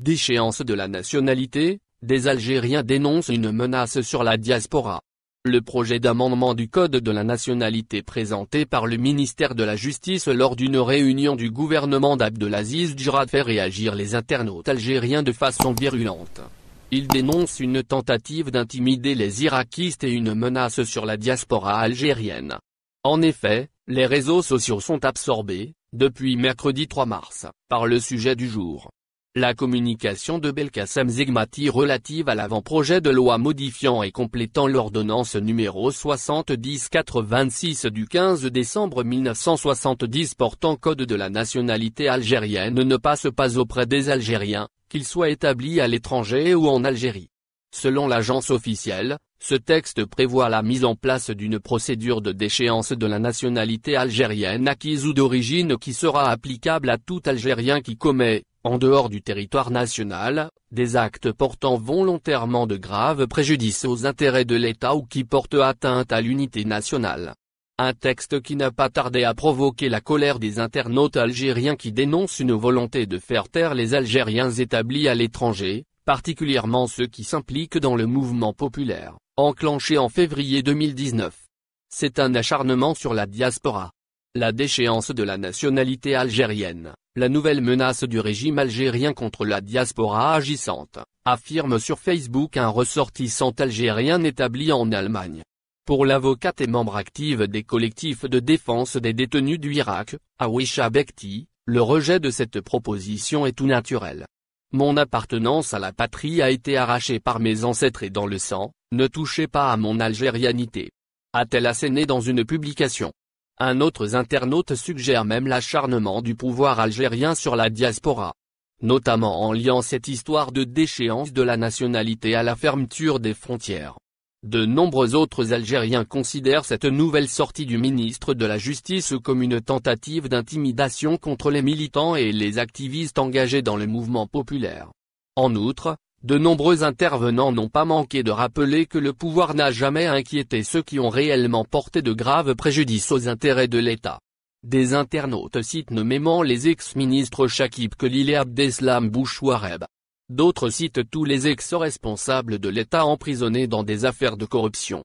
Déchéance de la nationalité, des Algériens dénoncent une menace sur la diaspora. Le projet d'amendement du Code de la nationalité présenté par le ministère de la Justice lors d'une réunion du gouvernement d'Abdelaziz Djirad fait réagir les internautes algériens de façon virulente. Il dénonce une tentative d'intimider les irakistes et une menace sur la diaspora algérienne. En effet, les réseaux sociaux sont absorbés, depuis mercredi 3 mars, par le sujet du jour. La communication de Belkacem Zegmati relative à l'avant-projet de loi modifiant et complétant l'ordonnance numéro 70-426 du 15 décembre 1970 portant code de la nationalité algérienne ne passe pas auprès des Algériens, qu'ils soient établis à l'étranger ou en Algérie. Selon l'agence officielle, ce texte prévoit la mise en place d'une procédure de déchéance de la nationalité algérienne acquise ou d'origine qui sera applicable à tout Algérien qui commet, en dehors du territoire national, des actes portant volontairement de graves préjudices aux intérêts de l'État ou qui portent atteinte à l'unité nationale. Un texte qui n'a pas tardé à provoquer la colère des internautes algériens qui dénoncent une volonté de faire taire les Algériens établis à l'étranger, particulièrement ceux qui s'impliquent dans le mouvement populaire, enclenché en février 2019. C'est un acharnement sur la diaspora. La déchéance de la nationalité algérienne, la nouvelle menace du régime algérien contre la diaspora agissante, affirme sur Facebook un ressortissant algérien établi en Allemagne. Pour l'avocate et membre active des collectifs de défense des détenus du Irak, Awisha Bekti, le rejet de cette proposition est tout naturel. Mon appartenance à la patrie a été arrachée par mes ancêtres et dans le sang, ne touchez pas à mon algérianité. A-t-elle asséné dans une publication Un autre internaute suggère même l'acharnement du pouvoir algérien sur la diaspora. Notamment en liant cette histoire de déchéance de la nationalité à la fermeture des frontières. De nombreux autres Algériens considèrent cette nouvelle sortie du ministre de la Justice comme une tentative d'intimidation contre les militants et les activistes engagés dans le mouvement populaire. En outre, de nombreux intervenants n'ont pas manqué de rappeler que le pouvoir n'a jamais inquiété ceux qui ont réellement porté de graves préjudices aux intérêts de l'État. Des internautes citent nommément les ex-ministres Shakib Khalil et Abdeslam Bouchouareb. D'autres citent tous les ex-responsables de l'État emprisonnés dans des affaires de corruption.